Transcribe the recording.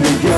Me